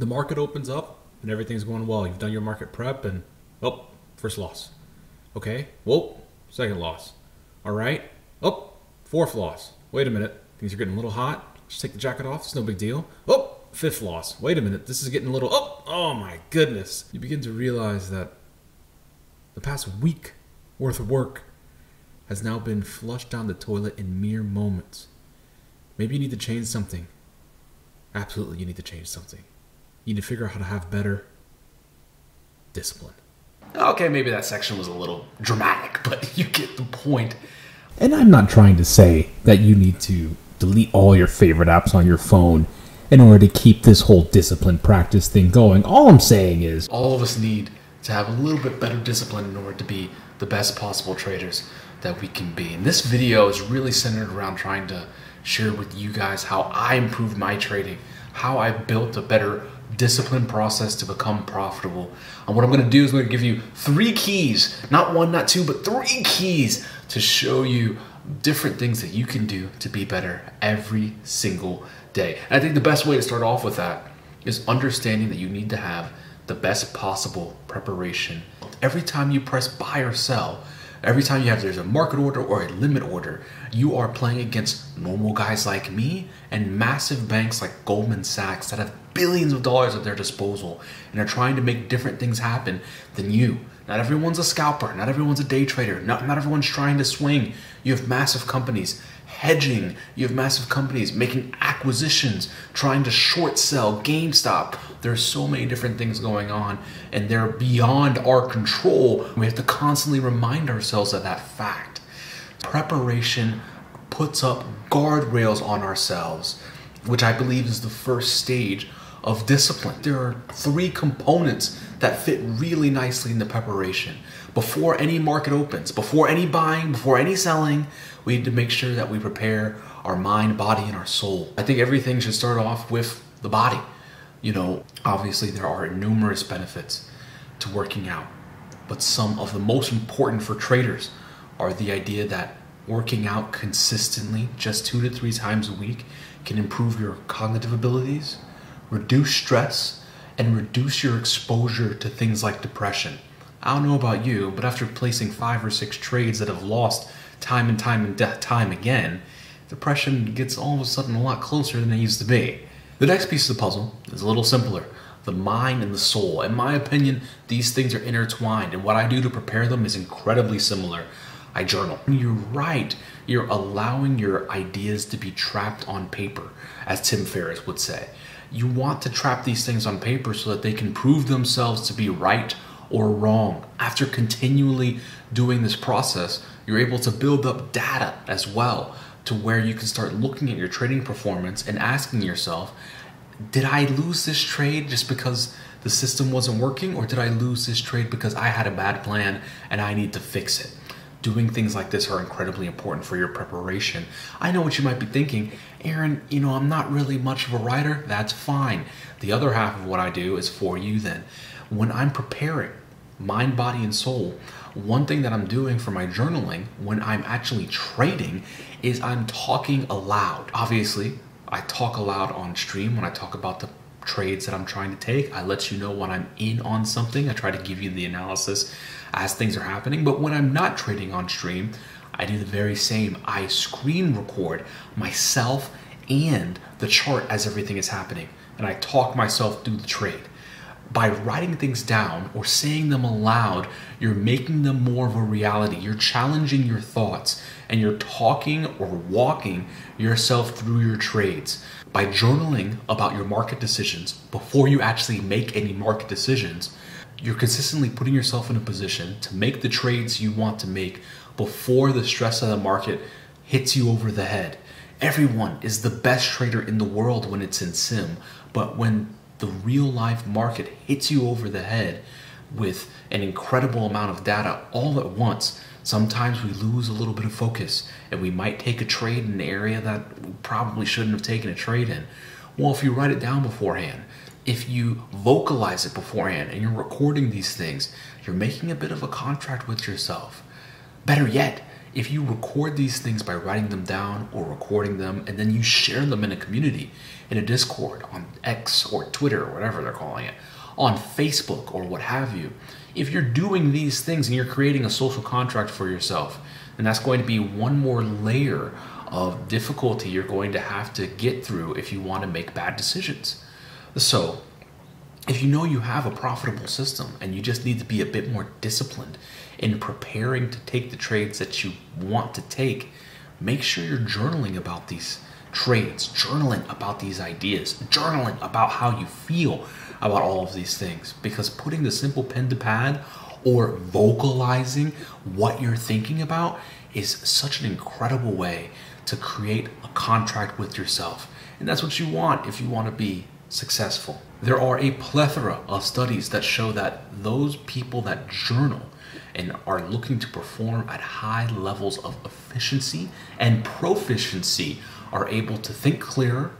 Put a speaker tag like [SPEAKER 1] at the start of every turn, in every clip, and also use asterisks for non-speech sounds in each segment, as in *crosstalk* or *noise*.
[SPEAKER 1] The market opens up and everything's going well. You've done your market prep and oh, first loss. Okay, whoa, second loss. All right, oh, fourth loss. Wait a minute, things are getting a little hot. Just take the jacket off. It's no big deal. Oh, fifth loss. Wait a minute, this is getting a little. Oh, oh my goodness. You begin to realize that the past week worth of work has now been flushed down the toilet in mere moments. Maybe you need to change something. Absolutely, you need to change something. You need to figure out how to have better discipline.
[SPEAKER 2] Okay, maybe that section was a little dramatic, *laughs* but you get the point.
[SPEAKER 3] And I'm not trying to say that you need to delete all your favorite apps on your phone in order to keep this whole discipline practice thing going. All I'm saying is
[SPEAKER 2] All of us need to have a little bit better discipline in order to be the best possible traders that we can be. And this video is really centered around trying to share with you guys how I improved my trading, how I built a better discipline process to become profitable. And what I'm going to do is I'm going to give you three keys, not one, not two, but three keys to show you different things that you can do to be better every single day. And I think the best way to start off with that is understanding that you need to have the best possible preparation. Every time you press buy or sell, every time you have there's a market order or a limit order, you are playing against normal guys like me and massive banks like Goldman Sachs that have billions of dollars at their disposal and are trying to make different things happen than you. Not everyone's a scalper, not everyone's a day trader, not, not everyone's trying to swing. You have massive companies hedging, you have massive companies making acquisitions, trying to short sell GameStop. There's so many different things going on, and they're beyond our control. We have to constantly remind ourselves of that fact. Preparation puts up guardrails on ourselves, which I believe is the first stage of discipline. There are three components that fit really nicely in the preparation. Before any market opens, before any buying, before any selling, we need to make sure that we prepare our mind, body, and our soul. I think everything should start off with the body. You know, obviously, there are numerous benefits to working out, but some of the most important for traders are the idea that working out consistently, just two to three times a week, can improve your cognitive abilities, reduce stress, and reduce your exposure to things like depression. I don't know about you, but after placing five or six trades that have lost time and time and time again, depression gets all of a sudden a lot closer than it used to be. The next piece of the puzzle is a little simpler the mind and the soul. In my opinion, these things are intertwined, and what I do to prepare them is incredibly similar. I journal. You're right. You're allowing your ideas to be trapped on paper, as Tim Ferriss would say. You want to trap these things on paper so that they can prove themselves to be right or wrong. After continually doing this process, you're able to build up data as well to where you can start looking at your trading performance and asking yourself, did I lose this trade just because the system wasn't working, or did I lose this trade because I had a bad plan and I need to fix it? Doing things like this are incredibly important for your preparation. I know what you might be thinking, Aaron, you know, I'm not really much of a writer. That's fine. The other half of what I do is for you then. When I'm preparing, mind, body, and soul, one thing that I'm doing for my journaling when I'm actually trading is I'm talking aloud. Obviously, I talk aloud on stream when I talk about the trades that I'm trying to take. I let you know when I'm in on something. I try to give you the analysis as things are happening. But when I'm not trading on stream, I do the very same. I screen record myself and the chart as everything is happening. And I talk myself through the trade by writing things down or saying them aloud, you're making them more of a reality. You're challenging your thoughts and you're talking or walking yourself through your trades. By journaling about your market decisions before you actually make any market decisions, you're consistently putting yourself in a position to make the trades you want to make before the stress of the market hits you over the head. Everyone is the best trader in the world when it's in sim, but when the real life market hits you over the head with an incredible amount of data all at once, sometimes we lose a little bit of focus and we might take a trade in an area that we probably shouldn't have taken a trade in. Well, if you write it down beforehand, if you vocalize it beforehand and you're recording these things, you're making a bit of a contract with yourself. Better yet, if you record these things by writing them down or recording them and then you share them in a community, in a Discord, on X or Twitter or whatever they're calling it, on Facebook or what have you, if you're doing these things and you're creating a social contract for yourself, then that's going to be one more layer of difficulty you're going to have to get through if you want to make bad decisions. So, if you know you have a profitable system and you just need to be a bit more disciplined in preparing to take the trades that you want to take, make sure you're journaling about these trades, journaling about these ideas, journaling about how you feel about all of these things. Because putting the simple pen to pad or vocalizing what you're thinking about is such an incredible way to create a contract with yourself. And that's what you want if you want to be successful. There are a plethora of studies that show that those people that journal and are looking to perform at high levels of efficiency and proficiency are able to think clearer,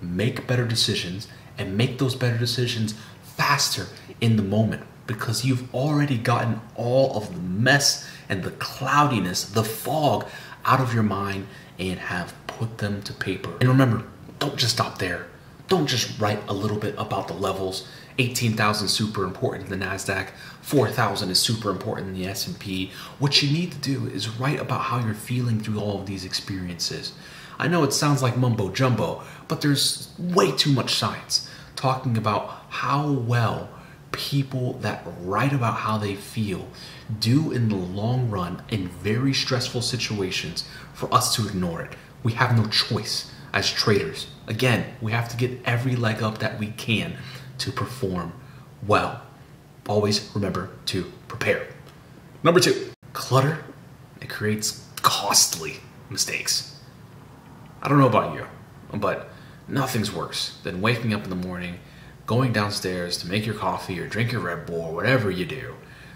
[SPEAKER 2] make better decisions, and make those better decisions faster in the moment because you've already gotten all of the mess and the cloudiness, the fog out of your mind and have put them to paper. And remember, don't just stop there. Don't just write a little bit about the levels. 18,000 super important in the Nasdaq, 4,000 is super important in the S&P. What you need to do is write about how you're feeling through all of these experiences. I know it sounds like mumbo jumbo, but there's way too much science talking about how well people that write about how they feel do in the long run in very stressful situations for us to ignore it. We have no choice as traders. Again, we have to get every leg up that we can to perform well. Always remember to prepare. Number two, clutter. It creates costly mistakes. I don't know about you, but nothing's worse than waking up in the morning, going downstairs to make your coffee or drink your Red Bull or whatever you do,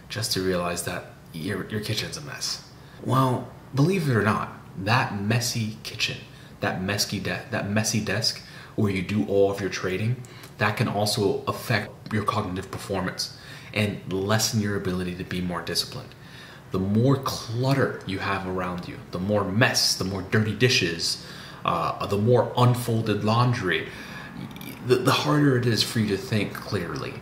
[SPEAKER 2] just to realize that your, your kitchen's a mess. Well, believe it or not, that messy kitchen, that messy, de- that messy desk where you do all of your trading, that can also affect your cognitive performance and lessen your ability to be more disciplined. The more clutter you have around you, the more mess, the more dirty dishes, uh, the more unfolded laundry, the, the harder it is for you to think clearly.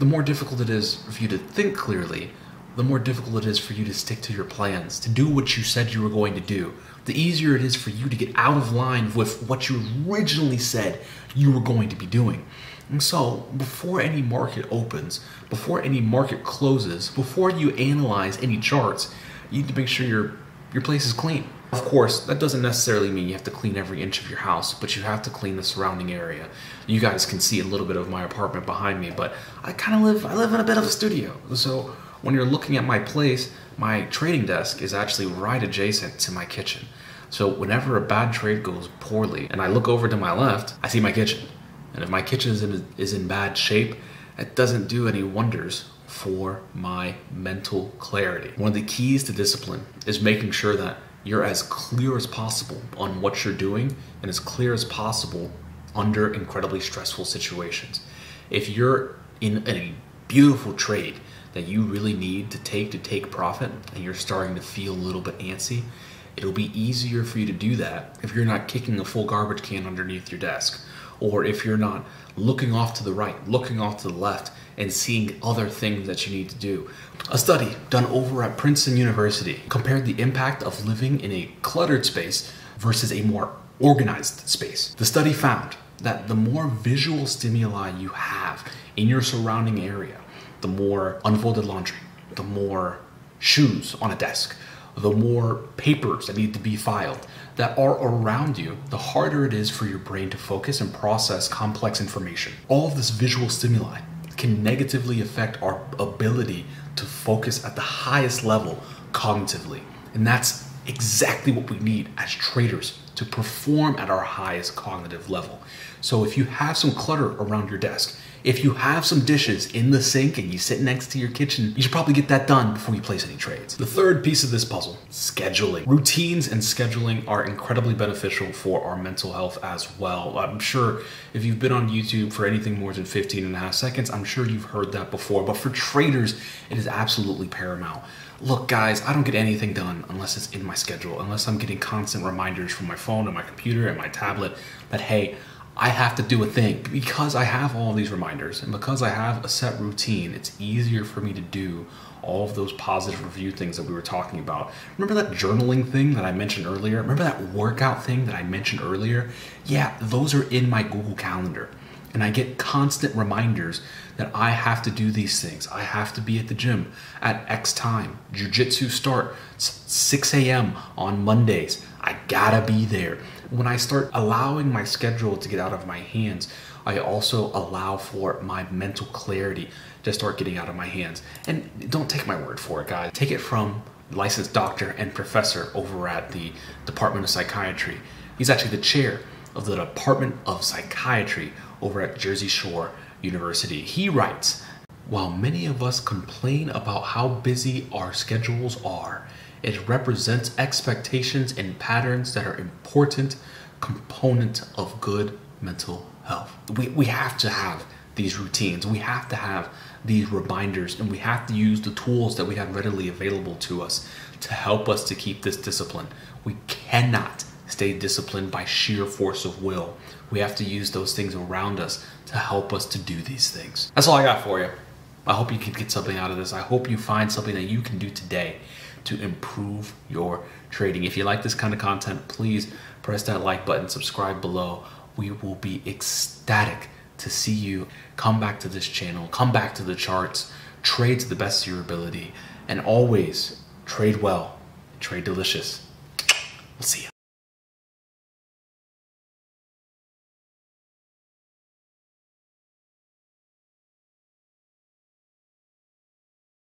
[SPEAKER 2] The more difficult it is for you to think clearly, the more difficult it is for you to stick to your plans, to do what you said you were going to do. The easier it is for you to get out of line with what you originally said you were going to be doing. And so, before any market opens, before any market closes, before you analyze any charts, you need to make sure your your place is clean. Of course, that doesn't necessarily mean you have to clean every inch of your house, but you have to clean the surrounding area. You guys can see a little bit of my apartment behind me, but I kind of live I live in a bit of a studio. So, when you're looking at my place, my trading desk is actually right adjacent to my kitchen. So whenever a bad trade goes poorly and I look over to my left, I see my kitchen. And if my kitchen is in, is in bad shape, it doesn't do any wonders for my mental clarity. One of the keys to discipline is making sure that you're as clear as possible on what you're doing and as clear as possible under incredibly stressful situations. If you're in a beautiful trade that you really need to take to take profit and you're starting to feel a little bit antsy, it'll be easier for you to do that if you're not kicking a full garbage can underneath your desk or if you're not looking off to the right, looking off to the left, and seeing other things that you need to do. A study done over at Princeton University compared the impact of living in a cluttered space versus a more organized space. The study found that the more visual stimuli you have in your surrounding area, the more unfolded laundry, the more shoes on a desk, the more papers that need to be filed that are around you, the harder it is for your brain to focus and process complex information. All of this visual stimuli can negatively affect our ability to focus at the highest level cognitively. And that's exactly what we need as traders to perform at our highest cognitive level. So if you have some clutter around your desk, if you have some dishes in the sink and you sit next to your kitchen, you should probably get that done before you place any trades. The third piece of this puzzle, scheduling. Routines and scheduling are incredibly beneficial for our mental health as well. I'm sure if you've been on YouTube for anything more than 15 and a half seconds, I'm sure you've heard that before, but for traders, it is absolutely paramount. Look, guys, I don't get anything done unless it's in my schedule, unless I'm getting constant reminders from my phone and my computer and my tablet that, hey, I have to do a thing because I have all these reminders and because I have a set routine. It's easier for me to do all of those positive review things that we were talking about. Remember that journaling thing that I mentioned earlier? Remember that workout thing that I mentioned earlier? Yeah, those are in my Google Calendar. And I get constant reminders that I have to do these things. I have to be at the gym at X time. Jiu Jitsu start 6 a.m. on Mondays. I gotta be there. When I start allowing my schedule to get out of my hands, I also allow for my mental clarity to start getting out of my hands. And don't take my word for it, guys. Take it from licensed doctor and professor over at the Department of Psychiatry. He's actually the chair of the Department of Psychiatry over at Jersey Shore University. He writes, while many of us complain about how busy our schedules are, it represents expectations and patterns that are important component of good mental health. We, we have to have these routines. We have to have these reminders and we have to use the tools that we have readily available to us to help us to keep this discipline. We cannot stay disciplined by sheer force of will. We have to use those things around us to help us to do these things. That's all I got for you. I hope you can get something out of this. I hope you find something that you can do today to improve your trading. If you like this kind of content, please press that like button, subscribe below. We will be ecstatic to see you come back to this channel, come back to the charts, trade to the best of your ability, and always trade well, trade delicious. We'll see you.